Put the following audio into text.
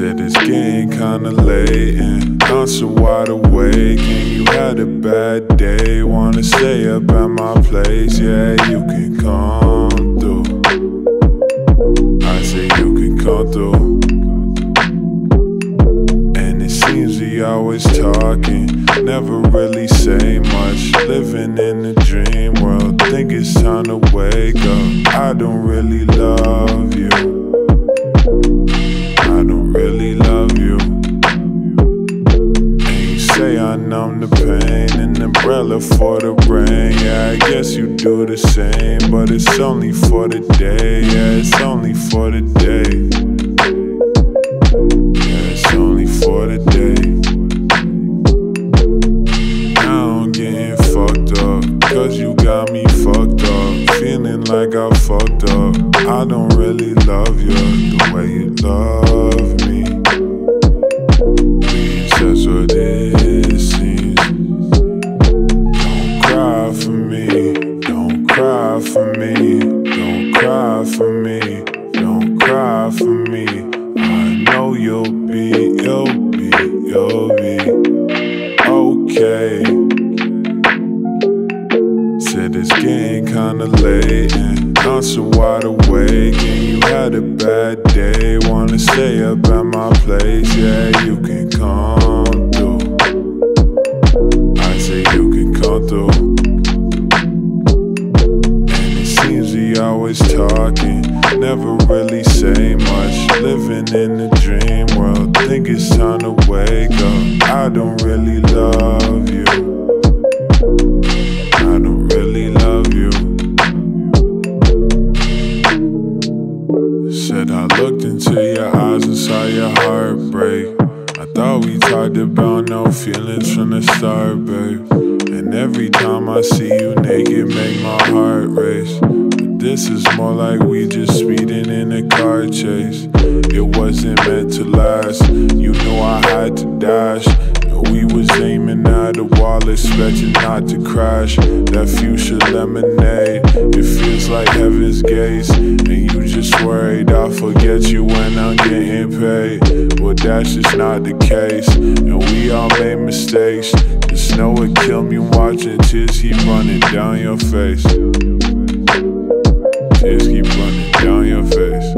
It's getting kinda late and I'm so wide awake And you had a bad day, wanna stay up at my place? Yeah, you can come through. I say you can come through. And it seems we always talking Never really say much. Living in a dream world Think it's time to wake up. I don't really for the rain Yeah, I guess you do the same But it's only for the day Yeah, it's only for the day Yeah, it's only for the day now I'm getting fucked up. Cause you got me fucked up. Feeling like I fucked up. I don't really love you the way you love me. For me. I know you'll be, you'll be, you'll be okay. Said it's getting kinda late and I'm so wide awake. And you had a bad day, wanna stay up at my place. Yeah, you can come talking, never really say much. Living in a dream world, think it's time to wake up. I don't really love you. I don't really love you. Said I looked into your eyes and saw your heart break. I thought we talked about no feelings from the start, babe. And every time I see you naked, make my heart race. This is more like we just speeding in a car chase. It wasn't meant to last. You knew I had to dash. We was aiming at a wall, expecting not to crash. That fuchsia lemonade, it feels like heaven's gates. And you just worried I'll forget you when I'm getting paid. Well, that's just not the case. And we all made mistakes. Just know it kill me watching tears keep running down your face. Tears keep running down your face.